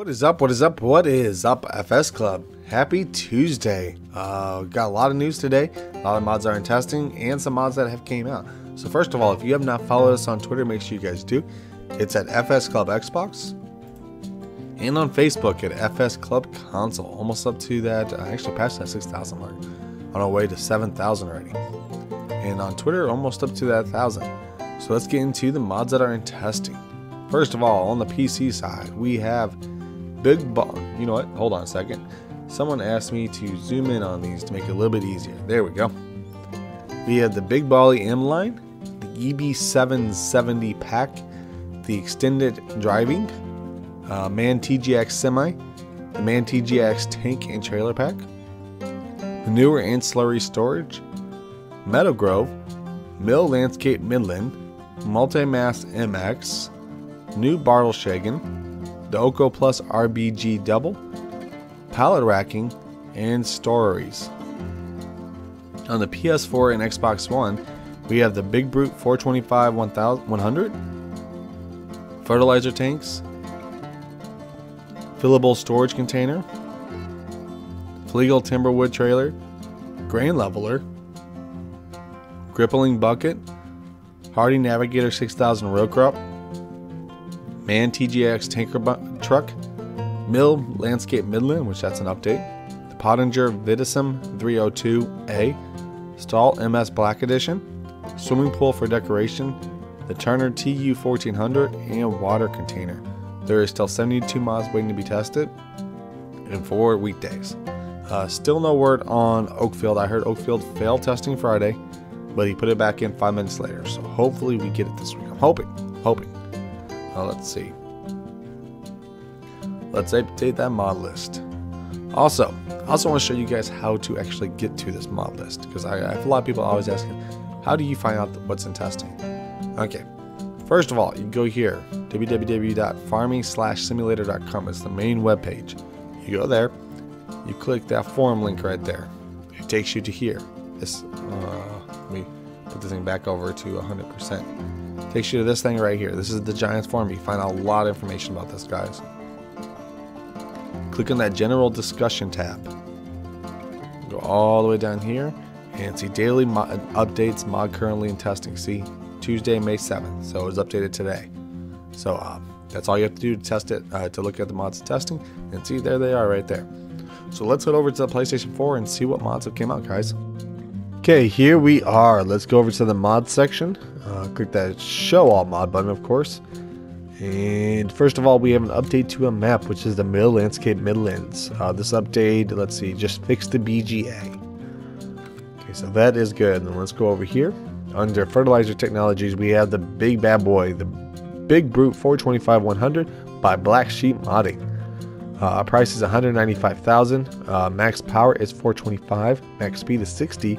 What is up? What is up? What is up, FS Club? Happy Tuesday. Uh, got a lot of news today. A lot of mods are in testing and some mods that have came out. So first of all, if you have not followed us on Twitter, make sure you guys do. It's at FS Club Xbox and on Facebook at FS Club Console. Almost up to that, uh, actually passed that 6,000 mark. On our way to 7,000 already. And on Twitter, almost up to that 1,000. So let's get into the mods that are in testing. First of all, on the PC side, we have Big Ball. You know what? Hold on a second. Someone asked me to zoom in on these to make it a little bit easier. There we go. We have the Big Bally M line, the EB770 pack, the extended driving, uh, Man TGX semi, the Man TGX tank and trailer pack, the newer ancillary storage, Meadow Grove, Mill Landscape Midland, Multi-Mast MX, new Bartelshagen, the Oko Plus RBG Double, pallet racking, and stories. On the PS4 and Xbox One, we have the Big Brute 425 100, fertilizer tanks, fillable storage container, Fliegl Timberwood trailer, grain leveler, Grippling bucket, Hardi Navigator 6000 row crop, Man TGX tanker bu- truck, Mill Landscape Midland, which that's an update, the Pottinger Vitasem 302A, Stall MS Black Edition, swimming pool for decoration, the Turner TU 1400, and water container. There is still 72 mods waiting to be tested, and four weekdays. Uh, still no word on Oakfield. I heard Oakfield failed testing Friday, but he put it back in five minutes later. So hopefully we get it this week. I'm hoping, hoping. Let's see. Let's update that mod list. Also, I also want to show you guys how to actually get to this mod list because I, I have a lot of people always asking, how do you find out what's in testing? Okay, first of all, you go here, www.farming/simulator.com is the main web page. You go there, you click that forum link right there. It takes you to here. This, uh, let me put this thing back over to 100%. Takes you to this thing right here. This is the Giants forum. You find out a lot of information about this, guys. Click on that general discussion tab. Go all the way down here and see daily mod updates, mod currently in testing. See, Tuesday, May 7th. So it was updated today. So um, that's all you have to do to test it, uh, to look at the mods in testing. And see, there they are right there. So let's head over to the PlayStation 4 and see what mods have came out, guys. Okay, here we are. Let's go over to the mod section. Uh, click that show all mod button, of course. And first of all, we have an update to a map, which is the Mill Landscape Midlands. Uh, this update, let's see, just fixed the BGA. Okay, so that is good. And let's go over here. Under Fertilizer Technologies, we have the big bad boy, the Big Brute 425 100 by Black Sheep Modding. Uh, price is 195,000. Uh, max power is 425. Max speed is 60,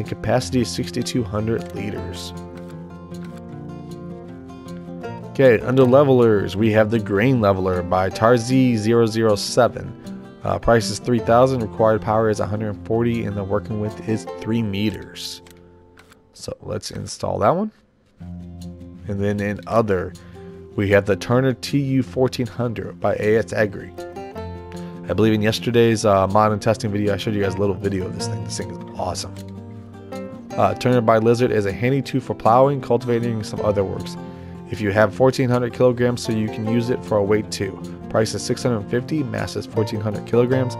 and capacity is 6,200 liters. Okay, under levelers, we have the Grain Leveler by Tarzi007. Uh, price is 3000, required power is 140, and the working width is 3 meters. So let's install that one. And then in other, we have the Turner TU1400 by AS Agri. I believe in yesterday's uh, mod and testing video, I showed you guys a little video of this thing. This thing is awesome. Uh, Turner by Lizard is a handy tool for plowing, cultivating, and some other works. If you have 1400 kilograms, so you can use it for a weight too. Price is 650, mass is 1400 kilograms.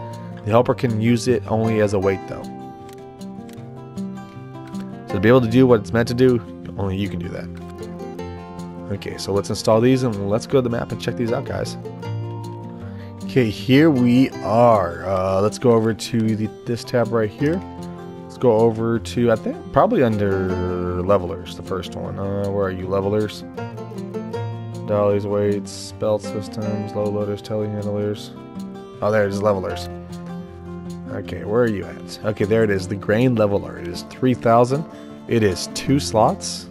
The helper can use it only as a weight though. So to be able to do what it's meant to do, only you can do that. Okay, so let's install these and let's go to the map and check these out, guys. Okay, here we are. Uh, let's go over to the, this tab right here. Go over to, I think, probably under levelers, the first one. Uh, where are you, levelers? Dollies, weights, belt systems, low loaders, telehandlers. Oh, there it is, levelers. Okay, where are you at? Okay, there it is, the grain leveler. It is 3,000. It is two slots.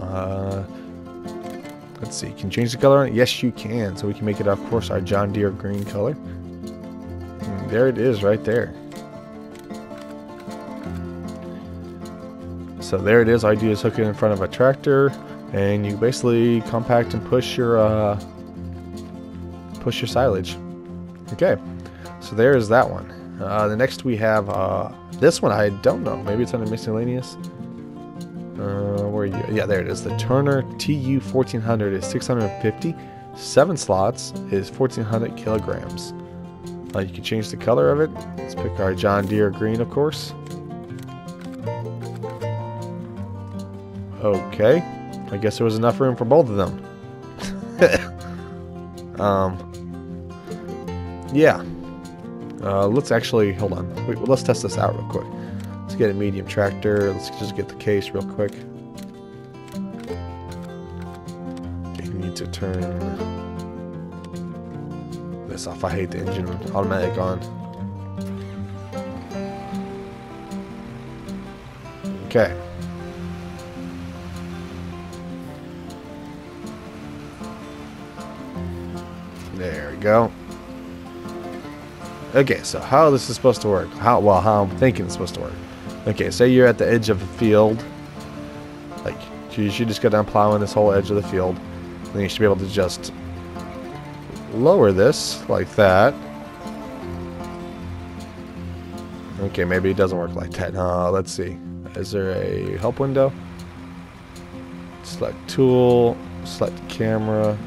Uh, let's see, can change the color on it? Yes, you can. So we can make it, of course, our John Deere green color. And there it is, right there. So there it is. All you do is hook it in front of a tractor, and you basically compact and push your uh, push your silage. Okay, so there is that one. Uh, the next we have uh, this one. I don't know. Maybe it's under miscellaneous. Uh, where you? Yeah, there it is. The Turner TU 1400 is 650. Seven slots is 1400 kilograms. Uh, you can change the color of it. Let's pick our John Deere green, of course. Okay. I guess there was enough room for both of them. um, yeah. Uh, let's actually, hold on. Wait, let's test this out real quick. Let's get a medium tractor. Let's just get the case real quick. You need to turn this off. I hate the engine automatic on. Okay. There we go. Okay, so how this is supposed to work? How well how I'm thinking it's supposed to work. Okay, say you're at the edge of a field. Like you should just go down plowing this whole edge of the field. Then you should be able to just lower this like that. Okay, maybe it doesn't work like that. Uh, let's see. Is there a help window? Select tool, select camera.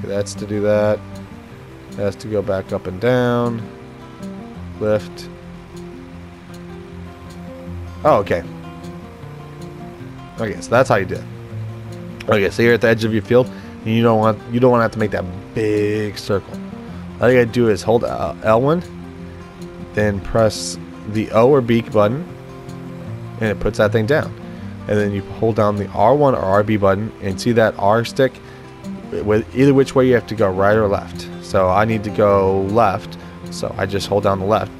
Okay, that's to do that. It has to go back up and down. Lift. Oh, okay. Okay, so that's how you do it. Okay, so you're at the edge of your field, and you don't want you don't want to have to make that big circle. All you gotta do is hold L1, then press the O or B button, and it puts that thing down. And then you hold down the R1 or RB button, and see that R stick. With either which way you have to go, right or left. So I need to go left, so I just hold down the left.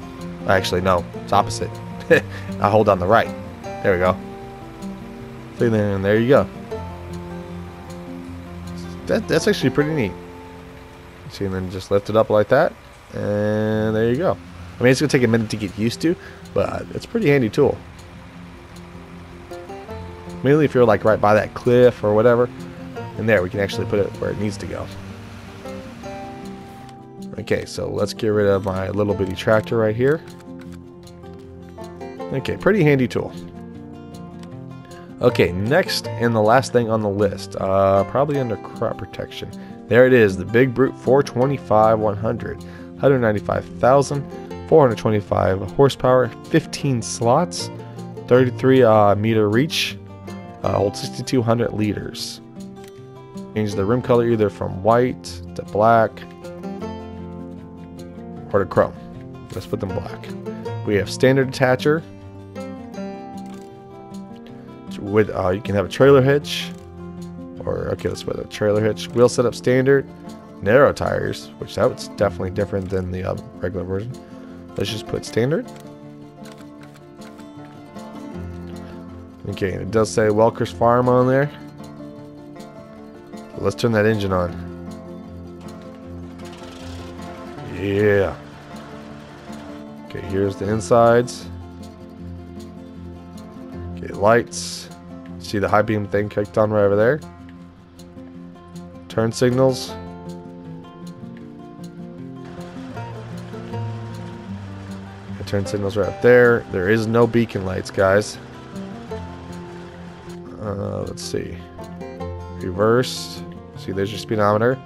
Actually, no, it's opposite. I hold down the right. There we go. See, then there you go. That, that's actually pretty neat. See, and then just lift it up like that, and there you go. I mean, it's gonna take a minute to get used to, but it's a pretty handy tool. Mainly if you're like right by that cliff or whatever. And there, we can actually put it where it needs to go. Okay, so let's get rid of my little bitty tractor right here. Okay, pretty handy tool. Okay, next and the last thing on the list, uh, probably under crop protection. There it is, the Big Brute 425 100. 195,000, 425 horsepower, 15 slots, 33 uh, meter reach, uh, holds 6,200 liters. Change the rim color either from white to black or to chrome. Let's put them black. We have standard attacher. With uh, you can have a trailer hitch, or okay, let's put a trailer hitch. Wheel setup standard, narrow tires, which that's definitely different than the uh, regular version. Let's just put standard. Okay, and it does say Welker's Farm on there. Let's turn that engine on. Yeah. Okay, here's the insides. Okay, lights. See the high beam thing kicked on right over there. Turn signals. Okay, turn signals right up there. There is no beacon lights, guys. Uh, let's see. Reverse. See, there's your speedometer.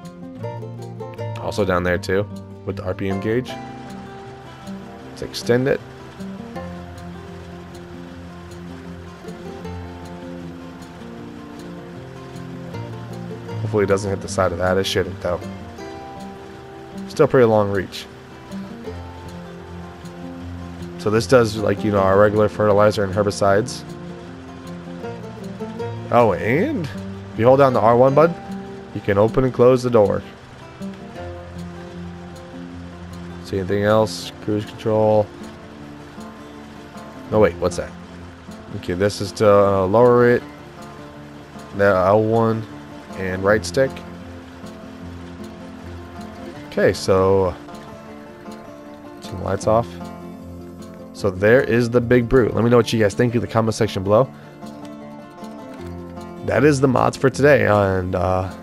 Also down there too, with the RPM gauge. Let's extend it. Hopefully it doesn't hit the side of that. It shouldn't though. Still pretty long reach. So this does like, you know, our regular fertilizer and herbicides. Oh, and if you hold down the R1 button, you can open and close the door. See anything else? Cruise control. No, wait, what's that? Okay, this is to uh, lower it. The L1 and right stick. Okay, so turn the lights off. So there is the Big Brute. Let me know what you guys think in the comment section below. That is the mods for today, and uh,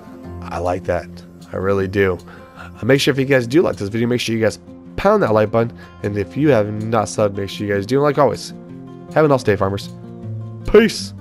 I like that. I really do. Uh, make sure if you guys do like this video, make sure you guys pound that like button. And if you have not subbed, make sure you guys do. Like always, have a nice day, farmers. Peace.